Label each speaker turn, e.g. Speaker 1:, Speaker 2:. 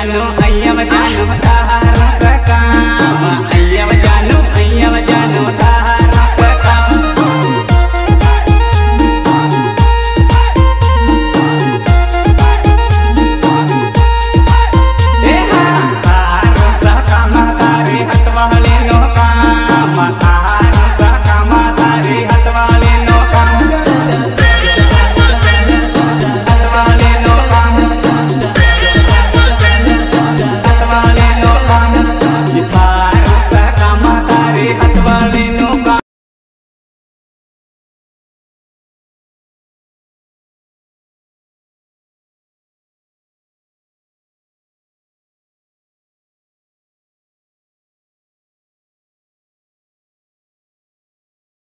Speaker 1: I know.